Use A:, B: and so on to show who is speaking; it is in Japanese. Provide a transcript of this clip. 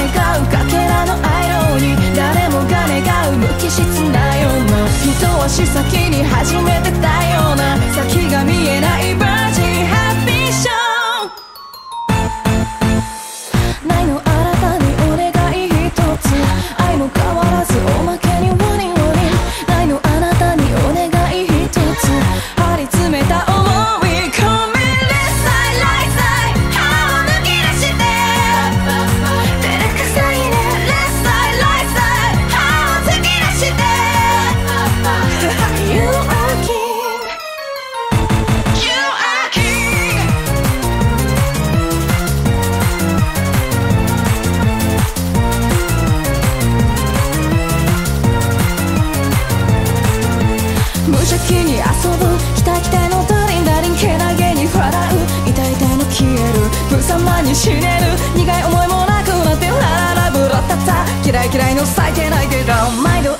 A: 願うかけらのアイロンに誰もが願う無機質なような一足先に始めてた。気に遊ぶひたひたのダリンダリンけなげに笑う痛い痛いの消える。無様に死ねる。苦い思いもなくなってラララブラタタ。嫌い嫌いの咲いてないけど毎度